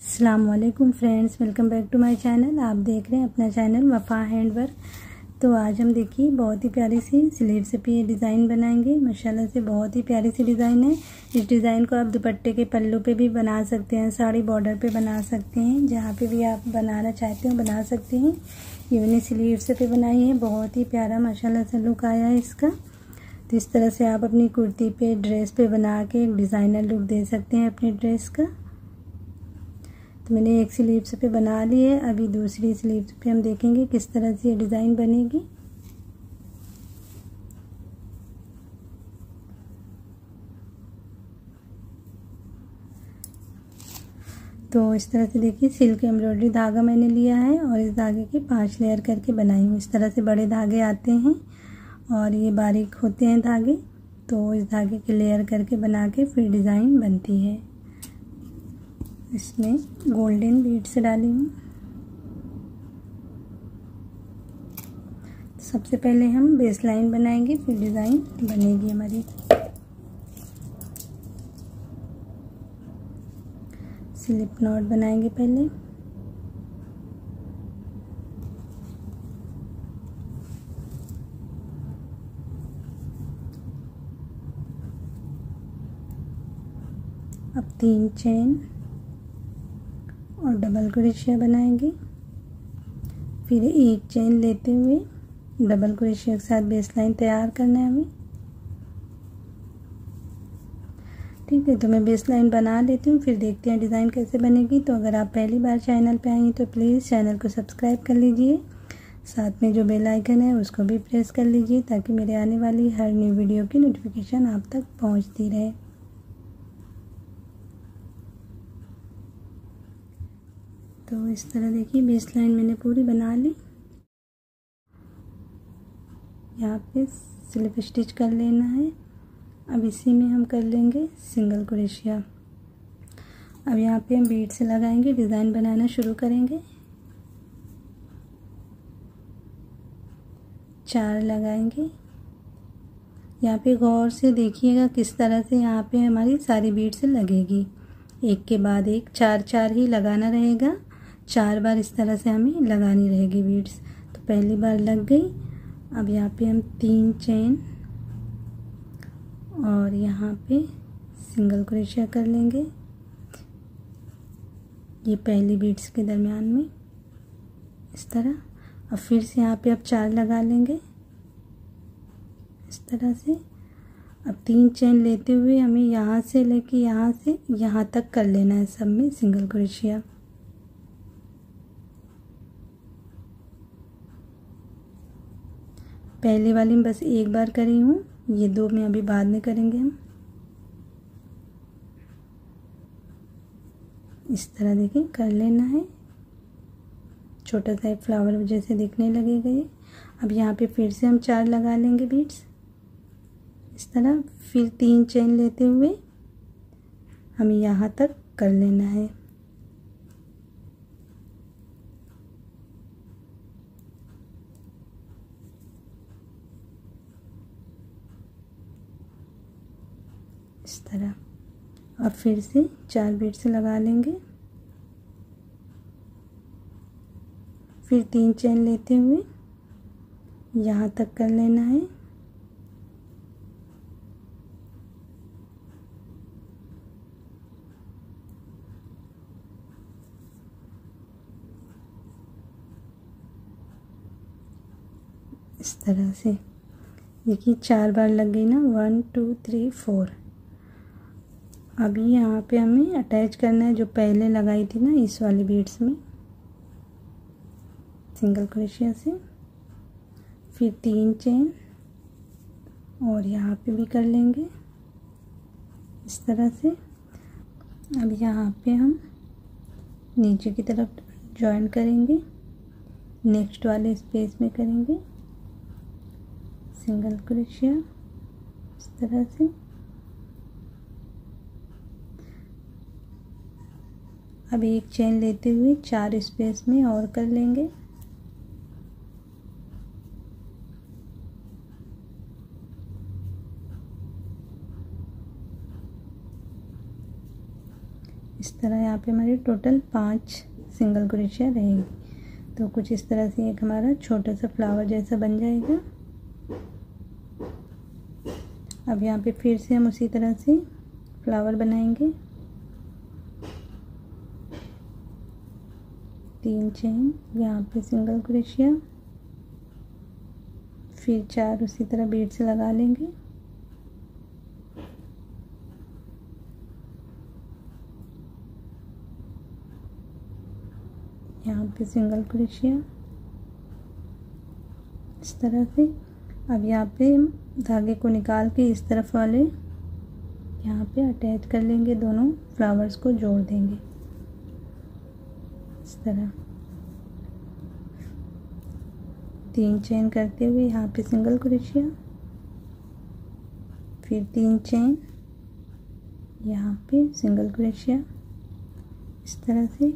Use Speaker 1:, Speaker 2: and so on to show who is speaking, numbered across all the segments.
Speaker 1: Aslam friends welcome back to my channel आप देख रहे हैं अपना चैनल वफ़ा हैंड वर्क तो आज हम देखिए, बहुत ही प्यारी सी स्लीव से पे डिज़ाइन बनाएँगे। माशाल्लाह से बहुत ही प्यारी सी डिज़ाइन है। इस डिज़ाइन को आप दुपट्टे के पल्लू पे भी बना सकते हैं, साड़ी बॉर्डर पे बना सकते हैं, जहाँ पे भी आप बनाना चाहते हो बना सकते हैं। ये मैंने स्लीव से पे बनाई है। बहुत ही प्यारा माशाला से लुक आया है इसका। तो इस तरह से आप अपनी कुर्ती पे ड्रेस पे बना के डिज़ाइनर लुक दे सकते हैं अपनी ड्रेस का। तो मैंने एक स्लीव्स पे बना ली है, अभी दूसरी स्लीव्स पे हम देखेंगे किस तरह से ये डिज़ाइन बनेगी। तो इस तरह से देखिए, सिल्क एम्ब्रॉयडरी धागा मैंने लिया है और इस धागे के पाँच लेयर करके बनाई हूँ। इस तरह से बड़े धागे आते हैं और ये बारीक होते हैं धागे तो इस धागे के लेयर करके बना के फिर डिज़ाइन बनती है। इसमें गोल्डन बीड्स डाली हूँ। सबसे पहले हम बेस लाइन बनाएँगे, फिर डिज़ाइन बनेगी हमारी। स्लिप नॉट बनाएँगे पहले। अब तीन चेन डबल क्रोशिया बनाएँगे। फिर एक चेन लेते हुए डबल क्रोशिया के साथ बेस लाइन तैयार करना है हमें। ठीक है तो मैं बेस लाइन बना लेती हूँ, फिर देखते हैं डिज़ाइन कैसे बनेगी। तो अगर आप पहली बार चैनल पे आई तो प्लीज़ चैनल को सब्सक्राइब कर लीजिए। साथ में जो बेल आइकन है, उसको भी प्रेस कर लीजिए, ताकि मेरे आने वाली हर न्यू वीडियो की नोटिफिकेशन आप तक पहुँचती रहे। तो इस तरह देखिए बेस लाइन मैंने पूरी बना ली। यहाँ पे स्लिप स्टिच कर लेना है। अब इसी में हम कर लेंगे सिंगल क्रोशिया अब यहाँ पे हम बीट से लगाएँगे डिज़ाइन बनाना शुरू करेंगे। चार लगाएँगे। यहाँ पे गौर से देखिएगा किस तरह से यहाँ पे हमारी सारी बीट्स लगेगी। एक के बाद एक चार चार ही लगाना रहेगा। चार बार इस तरह से हमें लगानी रहेगी बीड्स तो पहली बार लग गई। अब यहाँ पे हम तीन चेन और यहाँ पे सिंगल क्रोशिया कर लेंगे। ये पहली बीड्स के दरमियान में इस तरह। अब फिर से यहाँ पे अब चार लगा लेंगे। इस तरह से। अब तीन चेन लेते हुए हमें यहाँ से लेके यहाँ से यहाँ तक कर लेना है सब में सिंगल क्रोशिया पहले वाली में बस एक बार करी हूँ। ये दो में अभी बाद में करेंगे हम। इस तरह देखिए कर लेना है। छोटा सा फ्लावर जैसे दिखने लगेगा ये। अब यहाँ पे फिर से हम चार लगा लेंगे बीट्स इस तरह फिर तीन चेन लेते हुए हमें यहाँ तक कर लेना है इस तरह अब फिर से चार बीट्स लगा लेंगे। फिर तीन चैन लेते हुए यहाँ तक कर लेना है। इस तरह से। देखिए चार बार लग गई ना? One, two, three, four. अभी यहाँ पे हमें अटैच करना है जो पहले लगाई थी ना इस वाले बीड्स में। सिंगल क्रोशिया से। फिर तीन चेन और यहाँ पे भी कर लेंगे। इस तरह से। अब यहाँ पे हम नीचे की तरफ़ जॉइन करेंगे। नेक्स्ट वाले स्पेस में करेंगे। सिंगल क्रोशिया इस तरह से। अब एक चेन लेते हुए चार स्पेस में और कर लेंगे। इस तरह यहाँ पे हमारे टोटल पाँच सिंगल क्रोशिया रहेगी। तो कुछ इस तरह से एक हमारा छोटा सा फ्लावर जैसा बन जाएगा। अब यहाँ पे फिर से हम उसी तरह से फ्लावर बनाएँगे। तीन चेन यहाँ पे सिंगल क्रोशिया फिर चार उसी तरह बीट से लगा लेंगे। यहाँ पे सिंगल क्रोशिया इस तरह से। अब यहाँ पे धागे को निकाल के इस तरफ़ वाले, यहाँ पे अटैच कर लेंगे, दोनों फ्लावर्स को जोड़ देंगे। तरह। तीन चेन करते हुए यहाँ पे सिंगल क्रोशिया फिर तीन चेन यहाँ पे सिंगल क्रोशिया इस तरह से,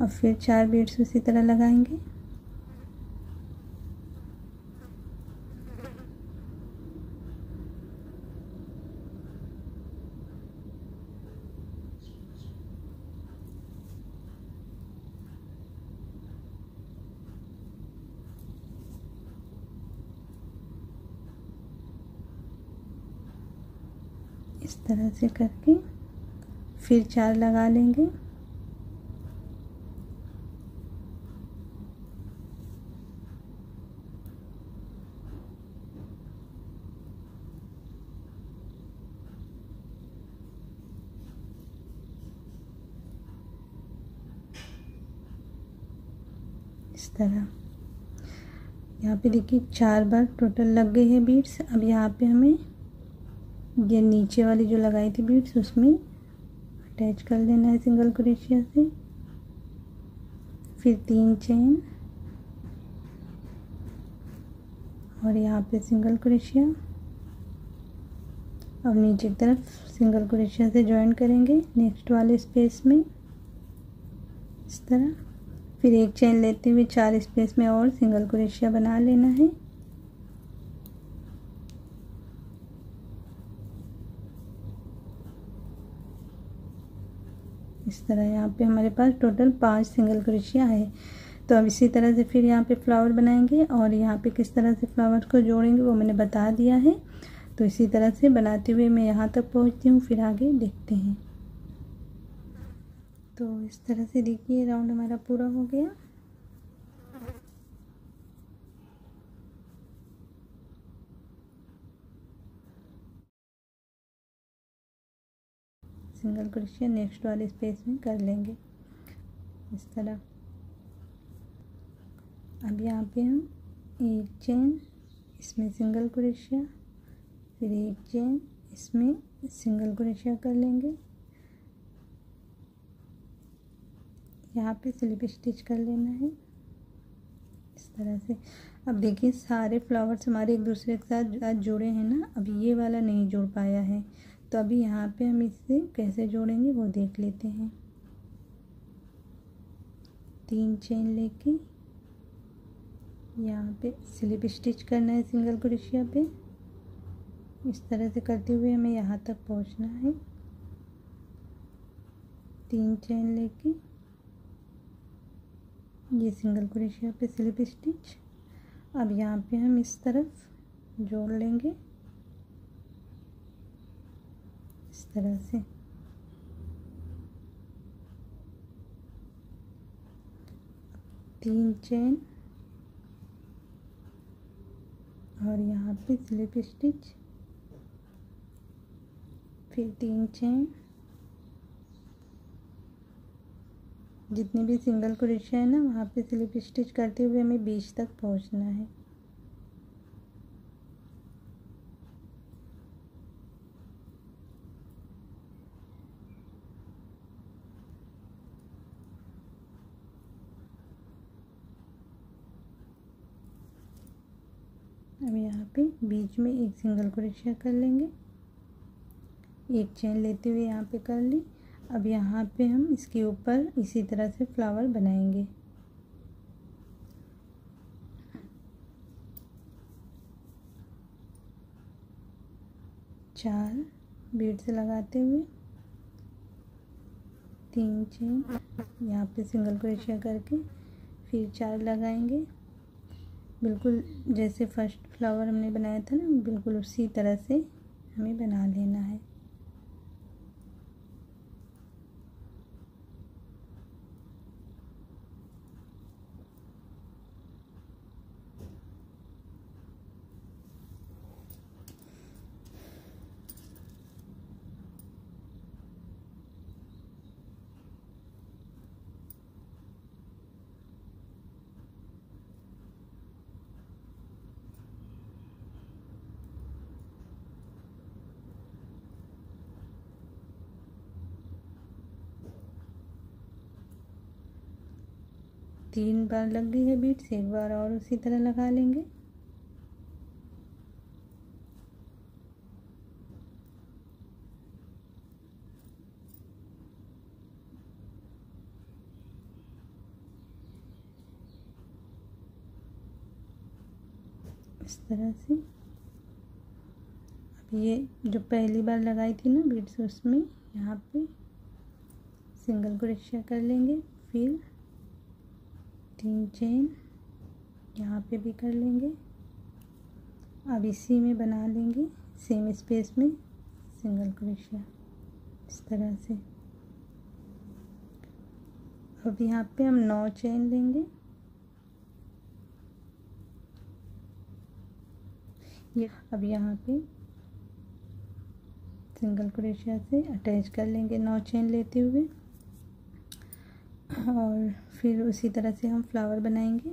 Speaker 1: और फिर चार बीड्स उसी तरह लगाएँगे। इस तरह से करके फिर चार लगा लेंगे। इस तरह। यहाँ पे देखिए चार बार टोटल लग गए हैं बीट्स। अब यहाँ पे हमें ये नीचे वाली जो लगाई थी बीड्स उसमें अटैच कर देना है सिंगल क्रोशिया से। फिर तीन चेन और यहाँ पे सिंगल क्रोशिया अब नीचे की तरफ़ सिंगल क्रोशिया से ज्वाइन करेंगे नेक्स्ट वाले स्पेस में। इस तरह। फिर एक चेन लेते हुए चार स्पेस में और सिंगल क्रोशिया बना लेना है इस तरह यहाँ पे हमारे पास टोटल पाँच सिंगल क्रोशिया है। तो अब इसी तरह से फिर यहाँ पे फ्लावर बनाएँगे और यहाँ पे किस तरह से फ्लावर को जोड़ेंगे वो मैंने बता दिया है। तो इसी तरह से बनाते हुए मैं यहाँ तक पहुँचती हूँ, फिर आगे देखते हैं। तो इस तरह से देखिए राउंड हमारा पूरा हो गया। सिंगल क्रोशिया नेक्स्ट वाले स्पेस में कर लेंगे। इस तरह। अब यहाँ पे हम एक चेन, इसमें सिंगल क्रोशिया फिर एक चेन, इसमें सिंगल क्रोशिया कर लेंगे। यहाँ पे स्लिप स्टिच कर लेना है। इस तरह से। अब देखिए, सारे फ्लावर्स हमारे एक दूसरे के साथ जुड़े हैं ना। अब ये वाला नहीं जुड़ पाया है। तो अभी यहाँ पे हम इसे कैसे जोड़ेंगे वो देख लेते हैं। तीन चेन लेके यहाँ पे स्लिप स्टिच करना है सिंगल क्रोशिया पे। इस तरह से करते हुए हमें यहाँ तक पहुँचना है। तीन चेन लेके ये सिंगल क्रोशिया पे स्लिप स्टिच अब यहाँ पे हम इस तरफ़ जोड़ लेंगे इस तरह से। तीन चेन। और यहाँ पे स्लिप स्टिच। फिर तीन चेन। जितने भी सिंगल क्रोशिया है ना, वहाँ पे स्लिप स्टिच करते हुए हमें बीच तक पहुँचना है अब यहाँ पे बीच में एक सिंगल क्रोशिया कर लेंगे। एक चेन लेते हुए यहाँ पे कर ली। अब यहाँ पे हम इसके ऊपर इसी तरह से फ्लावर बनाएँगे। चार बीड से लगाते हुए तीन चेन यहाँ पे सिंगल क्रोशिया करके फिर चार लगाएँगे। बिल्कुल जैसे फ़र्स्ट फ्लावर हमने बनाया था ना, बिल्कुल उसी तरह से हमें बना लेना है। तीन बार लग गई है बीट्स एक बार और उसी तरह लगा लेंगे। इस तरह से। अब ये जो पहली बार लगाई थी ना बीट्स, उसमें यहाँ पे सिंगल क्रोशिया कर लेंगे, फिर तीन चेन यहाँ पे भी कर लेंगे। अब इसी में बना लेंगे। सेम स्पेस में सिंगल क्रोशिया इस तरह से। अब यहाँ पे हम नौ चेन लेंगे। ये अब यहाँ पे सिंगल क्रोशिया से अटैच कर लेंगे नौ चेन लेते हुए। और फिर उसी तरह से हम फ्लावर बनाएँगे।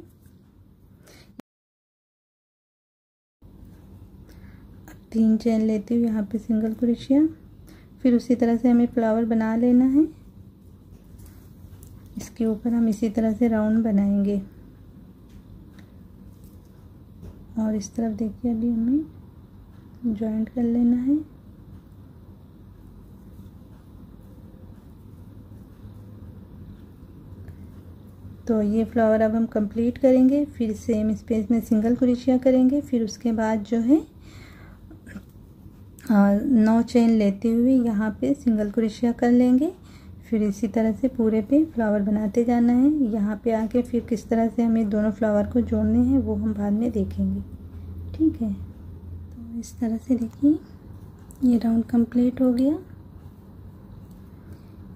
Speaker 1: अब तीन चैन लेते हुए यहाँ पे सिंगल क्रोशिया। फिर उसी तरह से हमें फ्लावर बना लेना है। इसके ऊपर हम इसी तरह से राउंड बनाएँगे। और इस तरफ़ देखिए अभी हमें जॉइंट कर लेना है। तो ये फ्लावर अब हम कंप्लीट करेंगे, फिर सेम स्पेस में सिंगल क्रोशिया करेंगे, फिर उसके बाद जो है नौ चेन लेते हुए यहाँ पे सिंगल क्रोशिया कर लेंगे। फिर इसी तरह से पूरे पे फ्लावर बनाते जाना है। यहाँ पे आके फिर किस तरह से हमें दोनों फ्लावर को जोड़ने हैं, वो हम बाद में देखेंगे। ठीक है? तो इस तरह से देखिए, ये राउंड कंप्लीट हो गया।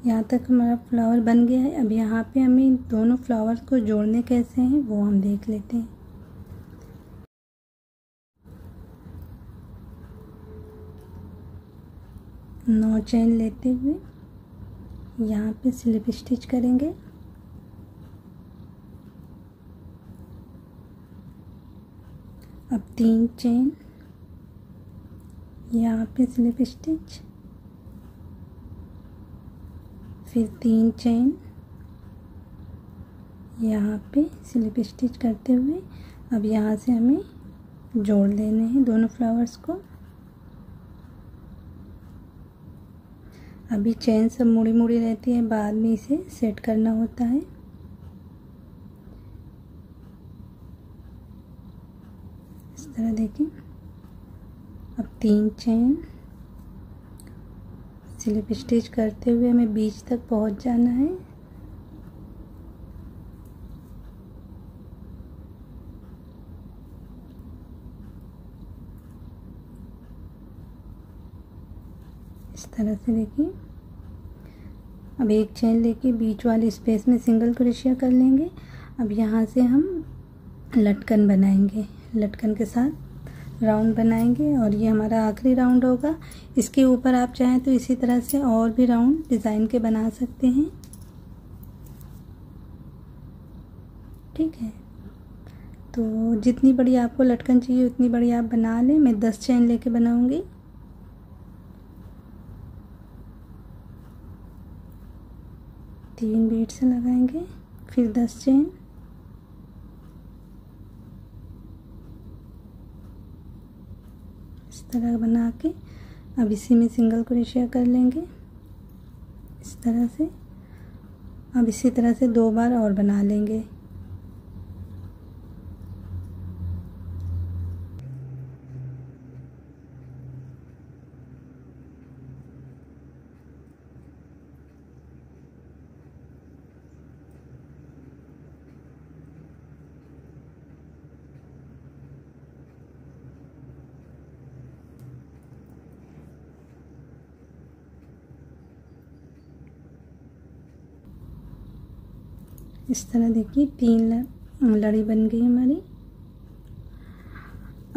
Speaker 1: यहाँ तक हमारा फ्लावर बन गया है। अब यहाँ पे हमें दोनों फ्लावर्स को जोड़ने कैसे हैं, वो हम देख लेते हैं। नौ चैन लेते हुए यहाँ पे स्लिप स्टिच करेंगे। अब तीन चेन यहाँ पे स्लिप स्टिच। फिर तीन चैन यहाँ पे स्लिप स्टिच करते हुए अब यहाँ से हमें जोड़ लेने हैं दोनों फ्लावर्स को। अभी चैन सब मुड़ी मुड़ी रहती है, बाद में इसे सेट करना होता है। इस तरह देखिए अब तीन चेन स्लिप स्टिच करते हुए हमें बीच तक पहुँच जाना है। इस तरह से देखिए। अब एक चेन लेके बीच वाले स्पेस में सिंगल क्रोशिया कर लेंगे। अब यहाँ से हम लटकन बनाएँगे। लटकन के साथ राउंड बनाएँगे और ये हमारा आखिरी राउंड होगा। इसके ऊपर आप चाहें तो इसी तरह से और भी राउंड डिज़ाइन के बना सकते हैं। ठीक है। तो जितनी बड़ी आपको लटकन चाहिए, उतनी बड़ी आप बना लें। मैं दस चैन लेके बनाऊँगी। तीन बीट से लगाएँगे, फिर दस चैन इस तरह बना के अब इसी में सिंगल क्रोशिया कर लेंगे। इस तरह से। अब इसी तरह से दो बार और बना लेंगे। इस तरह देखिए, तीन लड़ी बन गई हमारी।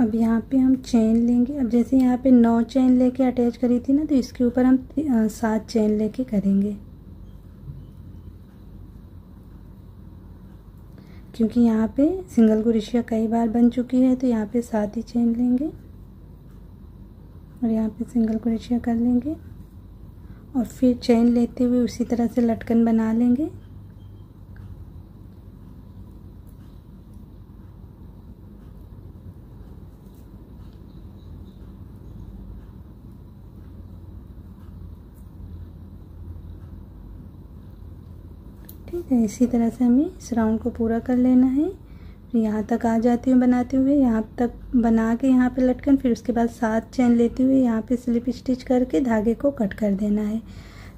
Speaker 1: अब यहाँ पे हम चेन लेंगे। अब जैसे यहाँ पे नौ चेन लेके अटैच करी थी ना तो इसके ऊपर हम सात चेन लेके करेंगे। क्योंकि यहाँ पे सिंगल कुरेशिया कई बार बन चुकी है तो यहाँ पे सात ही चेन लेंगे। और यहाँ पे सिंगल कुरेशिया कर लेंगे। और फिर चेन लेते हुए उसी तरह से लटकन बना लेंगे। इसी तरह से हमें इस राउंड को पूरा कर लेना है। यहाँ तक आ जाती हूँ बनाते हुए, यहाँ तक बना के यहाँ पे लटकन, फिर उसके बाद सात चैन लेते हुए यहाँ पे स्लिप स्टिच करके धागे को कट कर देना है।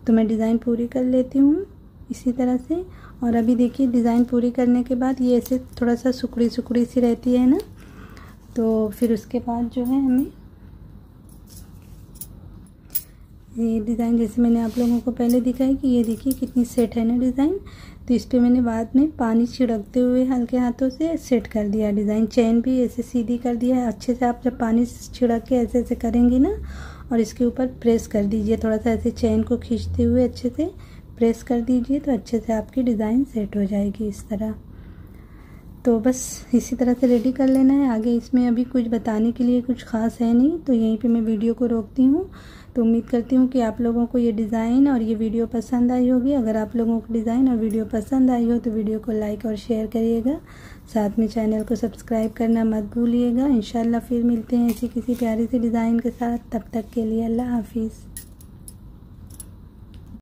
Speaker 1: तो मैं डिज़ाइन पूरी कर लेती हूँ इसी तरह से। और अभी देखिए डिज़ाइन पूरी करने के बाद ये ऐसे थोड़ा सा सुकड़ी सुकड़ी सी रहती है ना? तो फिर उसके बाद जो है हमें ये डिज़ाइन जैसे मैंने आप लोगों को पहले दिखाई कि ये देखिए कितनी सेट है ना डिज़ाइन तो इस पर मैंने बाद में पानी छिड़कते हुए हल्के हाथों से सेट कर दिया। डिज़ाइन चैन भी ऐसे सीधी कर दिया है। अच्छे से आप जब पानी छिड़क के ऐसे ऐसे करेंगी ना, और इसके ऊपर प्रेस कर दीजिए। थोड़ा सा ऐसे चैन को खींचते हुए अच्छे से प्रेस कर दीजिए तो अच्छे से आपकी डिज़ाइन सेट हो जाएगी इस तरह। तो बस इसी तरह से रेडी कर लेना है। आगे इसमें अभी कुछ बताने के लिए कुछ ख़ास है नहीं तो यहीं पे मैं वीडियो को रोकती हूँ। तो उम्मीद करती हूँ कि आप लोगों को ये डिज़ाइन और ये वीडियो पसंद आई होगी। अगर आप लोगों को डिज़ाइन और वीडियो पसंद आई हो तो वीडियो को लाइक और शेयर करिएगा। साथ में चैनल को सब्सक्राइब करना मत भूलिएगा। इन फिर मिलते हैं ऐसी किसी प्यारी सी डिज़ाइन के साथ। तब तक के लिए अल्लाह हाफिज़।